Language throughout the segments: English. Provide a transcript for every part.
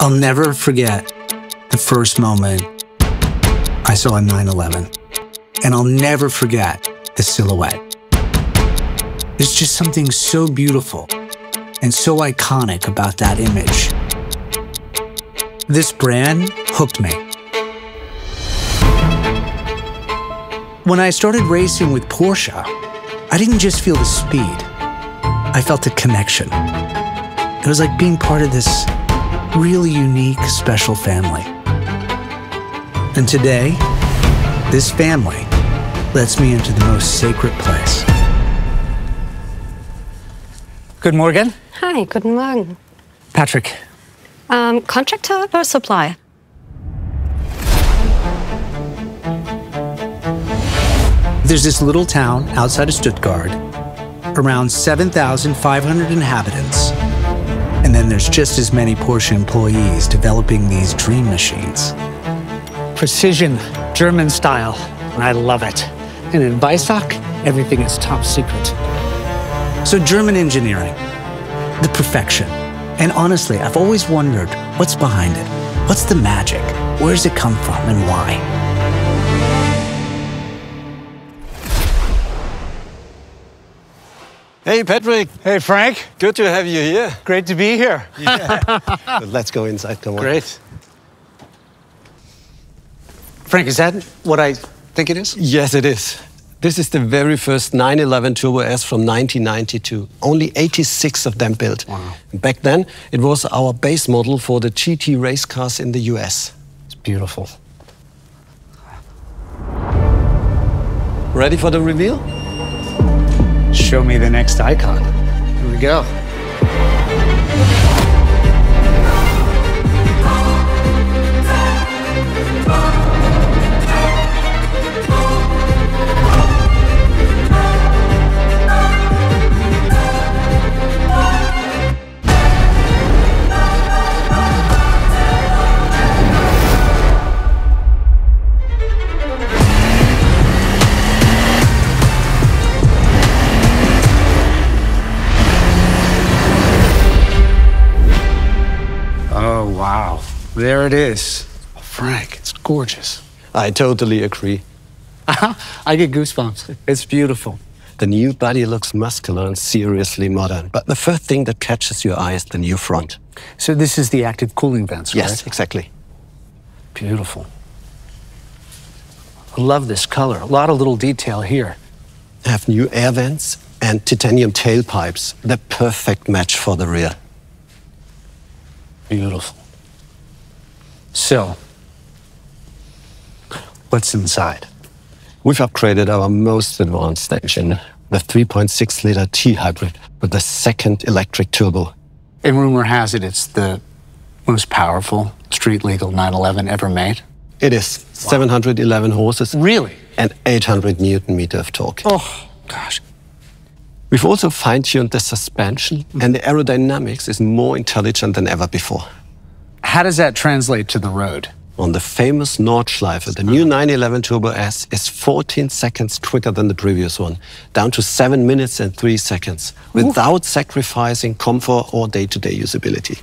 I'll never forget the first moment I saw a 911. And I'll never forget the silhouette. There's just something so beautiful and so iconic about that image. This brand hooked me. When I started racing with Porsche, I didn't just feel the speed, I felt the connection. It was like being part of this really unique, special family. And today, this family lets me into the most sacred place. Good morning. Hi, guten Morgen. Patrick. Um, contractor or supplier? There's this little town outside of Stuttgart, around 7,500 inhabitants. And then there's just as many Porsche employees developing these dream machines. Precision, German style, and I love it. And in Weissach, everything is top secret. So, German engineering, the perfection. And honestly, I've always wondered what's behind it? What's the magic? Where does it come from and why? Hey, Patrick. Hey, Frank. Good to have you here. Great to be here. Yeah. Let's go inside. Come on. Great. Frank, is that what I think it is? Yes, it is. This is the very first 911 Turbo S from 1992. Only 86 of them built. Wow. Back then, it was our base model for the GT race cars in the US. It's beautiful. Ready for the reveal? Show me the next icon. Here we go. Oh, wow. There it is. Oh, Frank, it's gorgeous. I totally agree. I get goosebumps. It's beautiful. The new body looks muscular and seriously modern. But the first thing that catches your eye is the new front. So this is the active cooling vents, right? Yes, exactly. Beautiful. I love this color. A lot of little detail here. Have new air vents and titanium tailpipes. The perfect match for the rear. Beautiful. So, what's inside? We've upgraded our most advanced engine, the 3.6 liter T hybrid, with the second electric turbo. And rumor has it it's the most powerful street legal 911 ever made. It is wow. 711 horses. Really? And 800 newton meter of torque. Oh, gosh. We've also fine tuned the suspension, mm-hmm. and the aerodynamics is more intelligent than ever before. How does that translate to the road? On the famous Nordschleife, the new 911 Turbo S is 14 seconds quicker than the previous one, down to 7 minutes and 3 seconds, without Ooh. sacrificing comfort or day to day usability.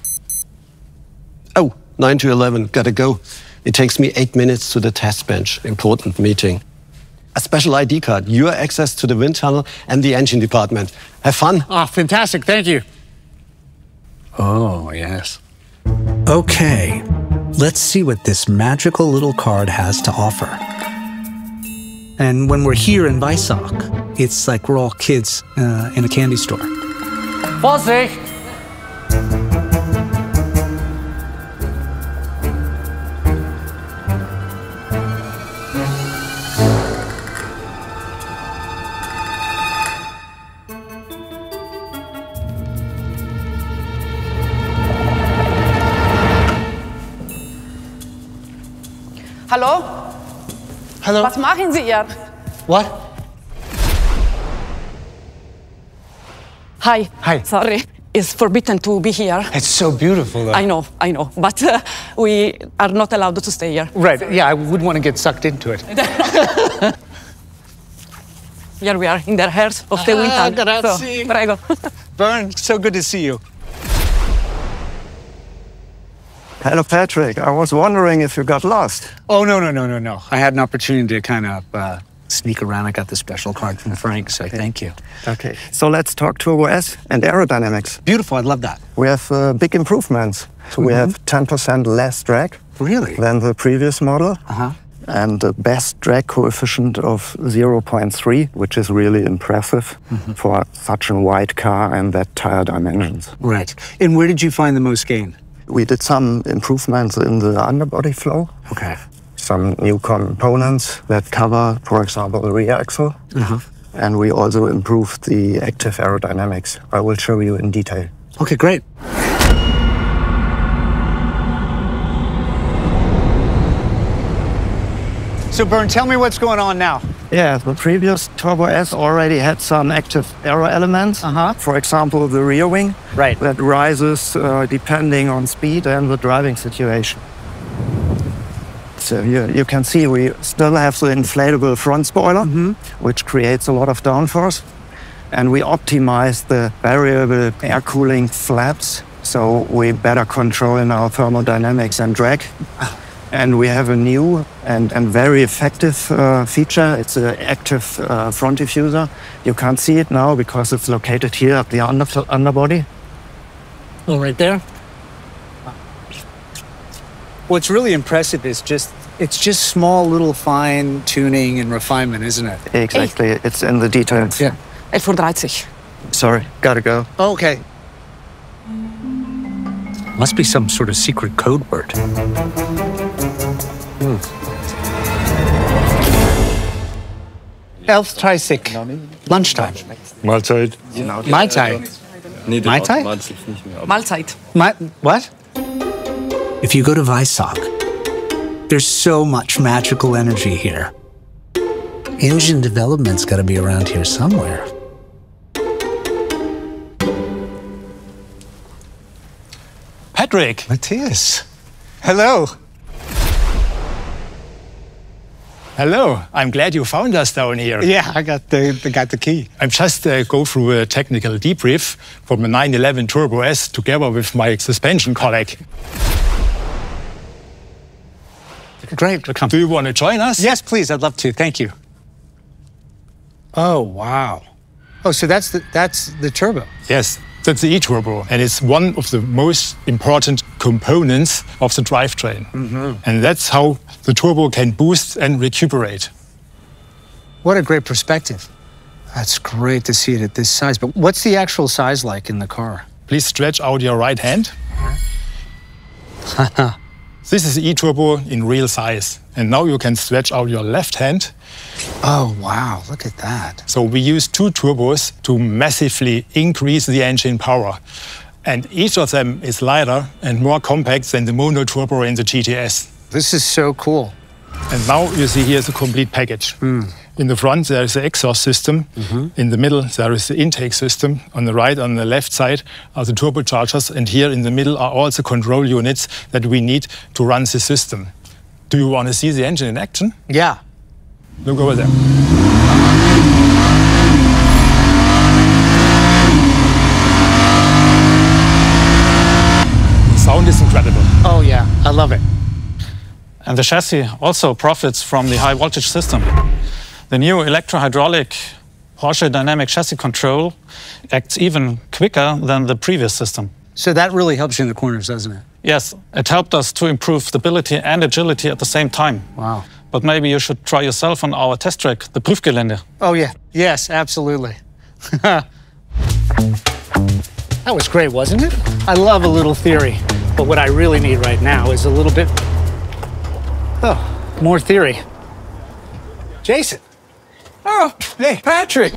Oh, 9 to 11, gotta go. It takes me 8 minutes to the test bench. Important meeting. A special ID card, your access to the wind tunnel and the engine department. Have fun. Ah, oh, fantastic. Thank you. Oh, yes. Okay, let's see what this magical little card has to offer. And when we're here in Weissach, it's like we're all kids uh, in a candy store. Vorsicht! Hallo? Hallo? Was machen Sie hier? What? Hi. Hi. Sorry. It's forbidden to be here. It's so beautiful, though. I know, I know. But uh, we are not allowed to stay here. Right. Yeah, I wouldn't want to get sucked into it. here we are, in the heart of the ah, winter. Grazie. So, prego. Bernd, so good to see you. Hello, Patrick. I was wondering if you got lost. Oh, no, no, no, no, no. I had an opportunity to kind of uh, sneak around. I got the special card from Frank, so thank you. Okay. So let's talk Turbo S and aerodynamics. Beautiful. I'd love that. We have uh, big improvements. So we have 10% less drag Really? than the previous model. Uh-huh. And the best drag coefficient of 0.3, which is really impressive for such a wide car and that tire dimensions. Right. And where did you find the most gain? We did some improvements in the underbody flow, Okay. some new components that cover, for example, the rear axle. Uh-huh. And we also improved the active aerodynamics. I will show you in detail. Okay, great. So, Bernd, tell me what's going on now. Yeah, the previous Turbo S already had some active aero elements. Uh-huh. For example, the rear wing. Right. That rises uh, depending on speed and the driving situation. So you, you can see we still have the inflatable front spoiler, which creates a lot of downforce. And we optimize the variable air cooling flaps so we better control in our thermodynamics and drag. And we have a new and, and very effective uh, feature. It's an active uh, front diffuser. You can't see it now because it's located here at the under, underbody. Oh, right there. What's really impressive is just it's just small little fine tuning and refinement, isn't it? Exactly, it's in the details. Yeah. Er verdraait zich. Sorry, gotta go. Okay. Must be some sort of secret code word. Mm. Elf Tricyc. Lunchtime. Mahlzeit. Mai Tai. Nee, Mai Tai? Mahlzeit. Mahlzeit. My, what? If you go to Weissach, there's so much magical energy here. Engine development's got to be around here somewhere. Patrick, Matthias. Hello. Hello. I'm glad you found us down here. Yeah, I got the, the got the key. I'm just uh, go through a technical debrief from a 911 Turbo S together with my suspension colleague. Great. welcome. Do you want to join us? Yes, please. I'd love to. Thank you. Oh wow. Oh, so that's the that's the turbo. Yes, that's the e-turbo, and it's one of the most important components of the drivetrain. Mm-hmm. And that's how the turbo can boost and recuperate. What a great perspective. That's great to see it at this size. But what's the actual size like in the car? Please stretch out your right hand. Uh-huh. this is e-turbo in real size. And now you can stretch out your left hand. Oh wow! Look at that. So we use two turbos to massively increase the engine power. And each of them is lighter and more compact than the mono turbo in the GTS. This is so cool. And now you see here's the complete package. Hmm. In the front, there is the exhaust system. Mm-hmm. In the middle, there is the intake system. On the right, on the left side, are the turbochargers. And here in the middle are all the control units that we need to run the system. Do you want to see the engine in action? Yeah. Look over there. Sound is incredible. Oh yeah. I love it. And the chassis also profits from the high voltage system. The new electro-hydraulic Porsche Dynamic Chassis Control acts even quicker than the previous system. So that really helps you in the corners, doesn't it? Yes, it helped us to improve stability and agility at the same time. Wow. But maybe you should try yourself on our test track, the Prüfgelände. Oh yeah. Yes, absolutely. that was great, wasn't it? I love a little theory, but what I really need right now is a little bit. Oh, more theory. Jason. Oh, hey, Patrick.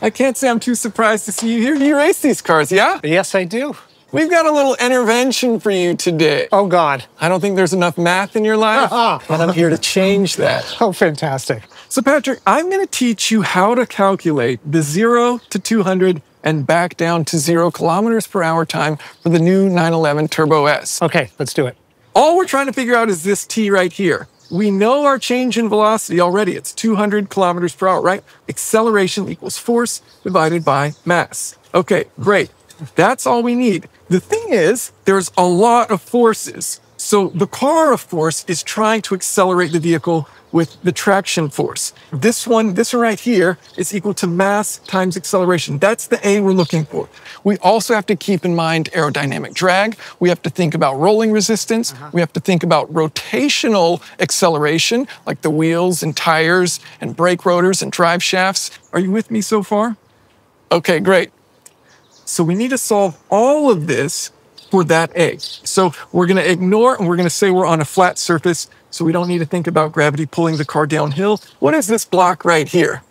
I can't say I'm too surprised to see you here. You race these cars, yeah? Yes, I do. We've got a little intervention for you today. Oh God. I don't think there's enough math in your life, uh-uh. and I'm here to change that. Oh, fantastic. So, Patrick, I'm going to teach you how to calculate the zero to 200 and back down to zero kilometers per hour time for the new 911 Turbo S. Okay, let's do it. All we're trying to figure out is this T right here. We know our change in velocity already. It's 200 kilometers per hour, right? Acceleration equals force divided by mass. Okay, great. That's all we need. The thing is, there's a lot of forces. So the car, of course, is trying to accelerate the vehicle with the traction force. This one, this one right here, is equal to mass times acceleration. That's the A we're looking for. We also have to keep in mind aerodynamic drag. We have to think about rolling resistance. Uh-huh. We have to think about rotational acceleration, like the wheels and tires and brake rotors and drive shafts. Are you with me so far? Okay, great. So we need to solve all of this for that A. So we're going to ignore and we're going to say we're on a flat surface, so we don't need to think about gravity pulling the car downhill. What is this block right here?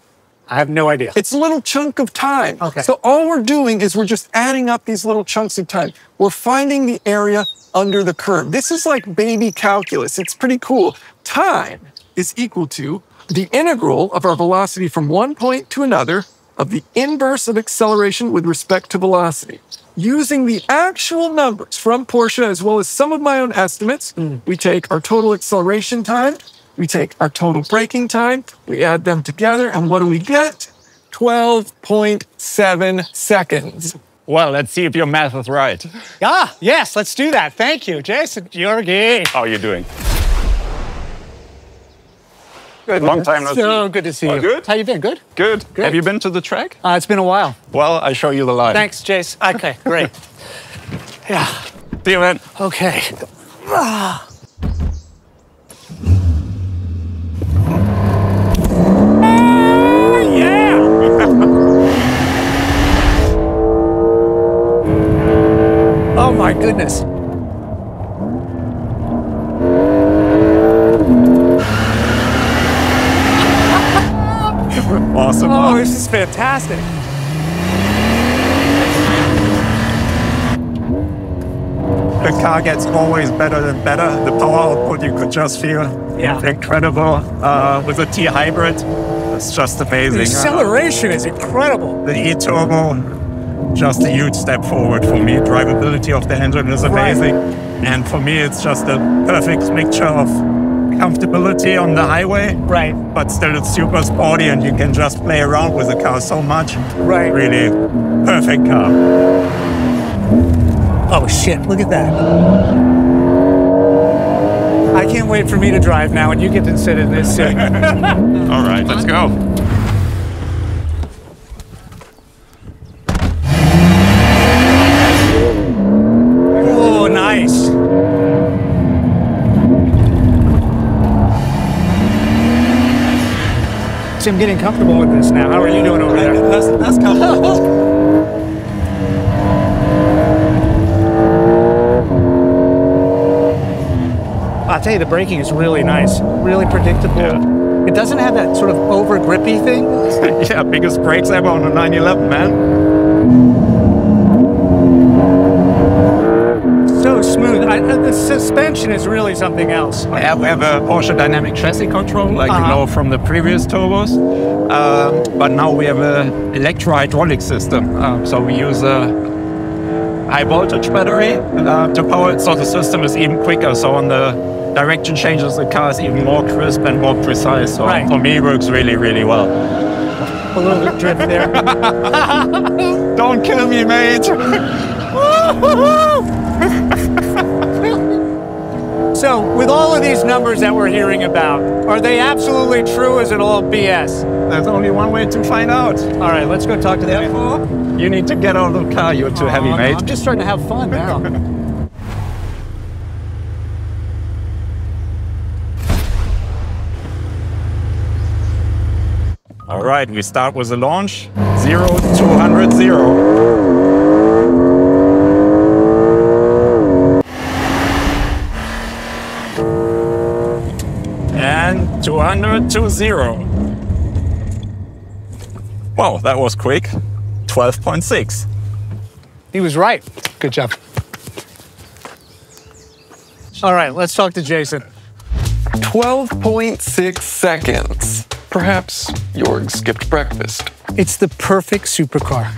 I have no idea. It's a little chunk of time. Okay. So all we're doing is we're just adding up these little chunks of time. We're finding the area under the curve. This is like baby calculus. It's pretty cool. Time is equal to the integral of our velocity from one point to another of the inverse of acceleration with respect to velocity. Using the actual numbers from Porsche as well as some of my own estimates, we take our total acceleration time, we take our total braking time, we add them together, and what do we get? 12.7 seconds. Well, let's see if your math is right. Ah, yes, let's do that. Thank you, Jason. Georgi. How are you doing? Good. Long time no So see. good to see Oh, you. good? How you been? Good? Good. Good. Have you been to the track? Uh, it's been a while. Well, I show you the line. Thanks, Jace. Okay, great. yeah. See you, man. Okay. Ah. Oh my goodness. Fantastic. The car gets always better and better. The power output you could just feel Yeah. incredible uh, with the T hybrid. It's just amazing. The acceleration is incredible. the e turbo, just a huge step forward for me. Drivability of the engine is amazing, and for me, it's just a perfect mixture of comfortability on the highway, Right. but still it's super sporty, and you can just play around with the car so much. Right. Really perfect car. Oh shit, look at that. I can't wait for me to drive now and you get to sit in this seat. All right, let's go. oh, nice. I'm getting comfortable with this now. How are you doing over there? That's, that's comfortable. I'll tell you, the braking is really nice, really predictable. It doesn't have that sort of over grippy thing. yeah, biggest brakes ever on a 911, man. So smooth. I, uh, the suspension is really something else. We have, we have a Porsche dynamic chassis control, like you Uh-huh. know from the previous turbos. Um, but now we have an electro-hydraulic system. Um, so we use a high voltage battery uh, to power it, so the system is even quicker. So on the direction changes, the car is even more crisp and more precise. So Right. for me, it works really, really well. A little bit drift there. Don't kill me, mate. So, with all of these numbers that we're hearing about, are they absolutely true? Is it all BS? There's only one way to find out. All right, let's go talk to them. You need to get out of the car. You're too oh, heavy, mate. I'm just starting to have fun now. All right, we start with the launch. Zero, 200, zero. And 200 to zero. Wow, that was quick. 12.6. He was right. Good job. All right, let's talk to Jason. 12.6 seconds. Perhaps Jorg skipped breakfast. It's the perfect supercar.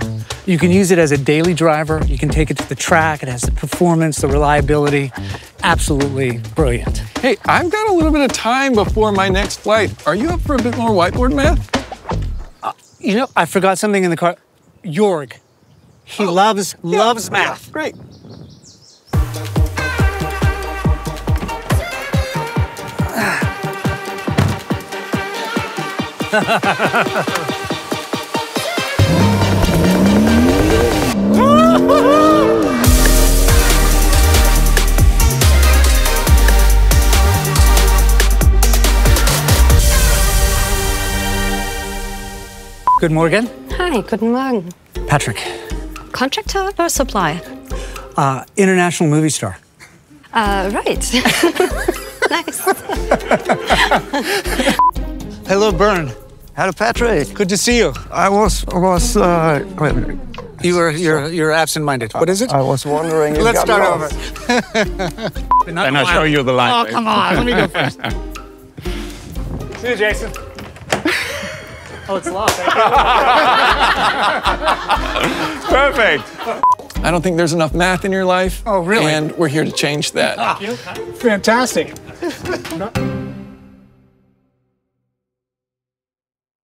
You can use it as a daily driver. You can take it to the track. It has the performance, the reliability. Absolutely brilliant. Hey, I've got a little bit of time before my next flight. Are you up for a bit more whiteboard math? Uh, you know, I forgot something in the car. Jorg. He oh, loves loves math. Great. Good morning. Hi, guten Morgen. Patrick, Contractor or supplier? uh, international movie star. Uh, right. nice. Hello, Bernd. Hello, Patrick. Good to see you. I was was uh, You were you're you're absent-minded. What is it? I was wondering. you Let's start lost. over. Then I'll show you the line. Oh, come on. Let me go first. See you, Jason. Oh, it's locked. Perfect. I don't think there's enough math in your life. Oh, really? And we're here to change that. Fantastic.